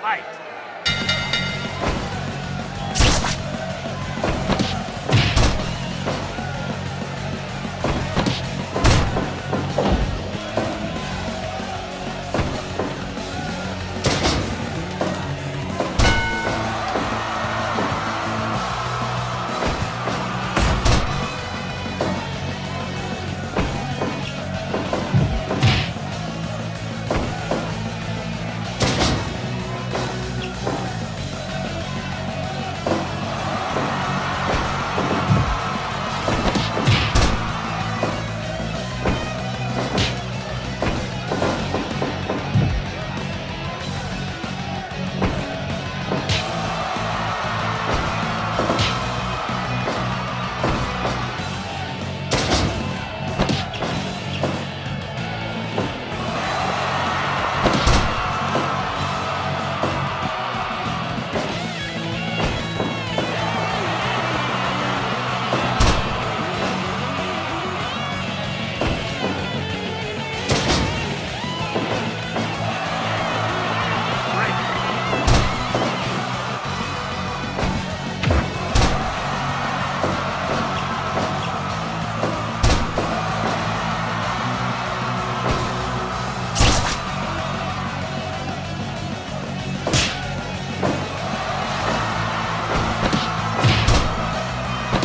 Fight!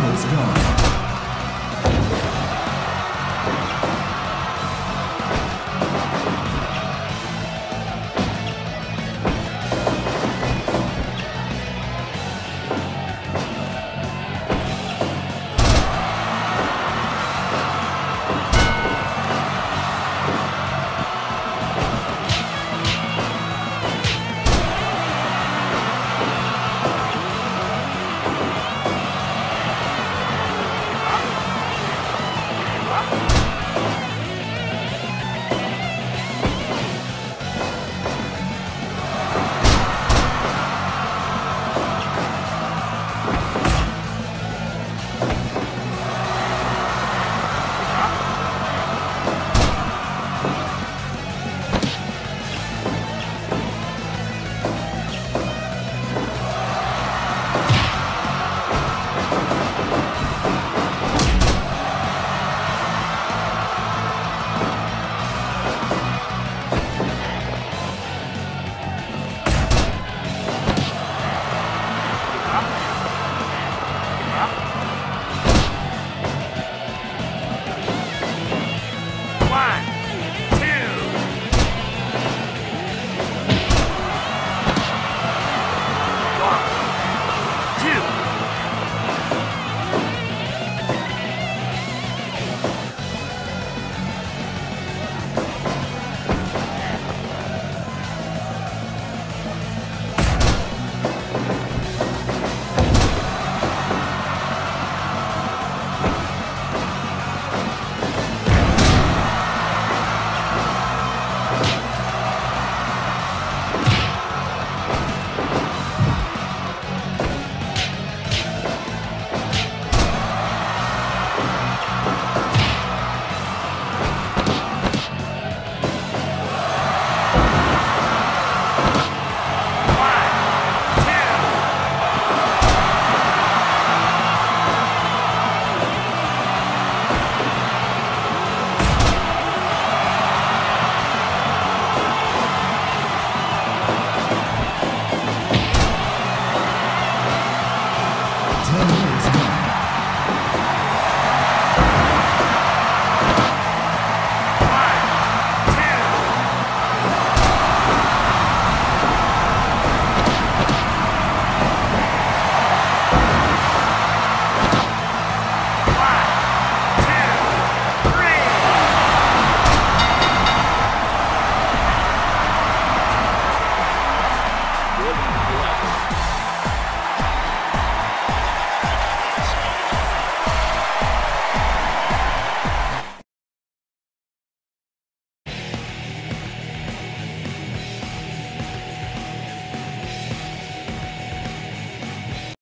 It's gone.